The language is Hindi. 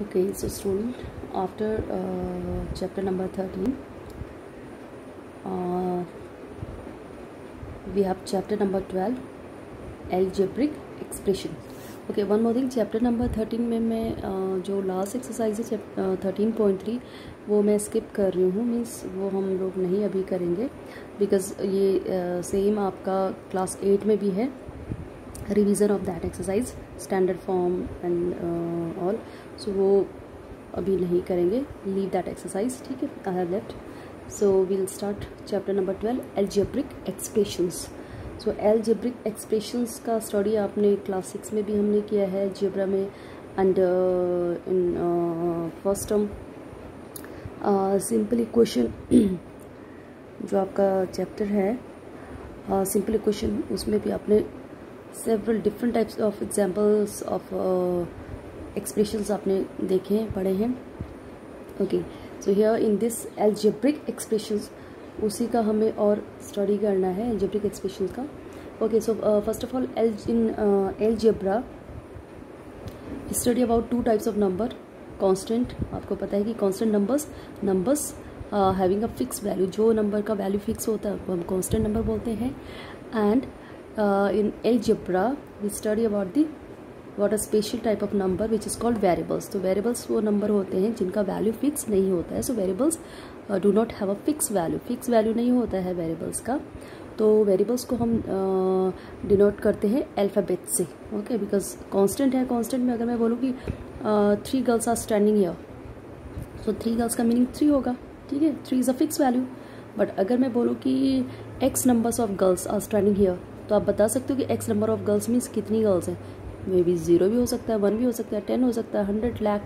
Okay, so student, after uh, chapter number 13, uh, we have chapter number 12, algebraic expression. Okay one more thing chapter number thirteen में मैं uh, जो लास्ट एक्सरसाइज है थर्टीन पॉइंट थ्री वो मैं स्किप कर रही हूँ मीन्स वो हम लोग नहीं अभी करेंगे बिकॉज़ ये सेम uh, आपका क्लास एट में भी है revision of that exercise standard form and all so वो अभी नहीं करेंगे. लीव दैट एक्सरसाइज ठीक है? I have left so we'll start chapter number twelve algebraic expressions so algebraic expressions का स्टडी आपने क्लास सिक्स में भी हमने किया है जेब्रा में and in first term simple equation जो आपका चैप्टर है सिंपल uh, इक्वेशन उसमें भी आपने several different types of examples of expressions आपने देखे हैं, पढ़े हैं। Okay so here in this algebraic expressions उसी का हमें और स्टडी करना है एल्जेब्रिक एक्सप्रेशन का। Okay so first of all L in algebra study about two types of number constant आपको पता है कि constant numbers numbers having a fix value जो नंबर का वैल्यू फिक्स होता है, वो हम कांस्टेंट नंबर बोलते हैं। And in algebra we study about the what a special type of number which is called variables तो वेरिएबल्स वो नंबर होते हैं जिनका वैल्यू फिक्स नहीं होता है। So variables do not have a fix value fix value नहीं होता है वेरिएबल्स का। तो वेरिएबल्स को हम डिनोट uh, करते हैं अल्फ़ाबेट से। ओके बिकॉज़ कांस्टेंट है कांस्टेंट में अगर मैं बोलूँ कि three girls are standing here तो थ्री गर्ल्स का मीनिंग थ्री होगा। ठीक है? Three is a fix value but अगर मैं बोलूँ कि X numbers of girls are standing here तो आप बता सकते हो कि X number of girls means कितनी गर्ल्स हैं। मे बी ज़ीरो भी हो सकता है वन भी हो सकता है टेन हो सकता है हंड्रेड लैख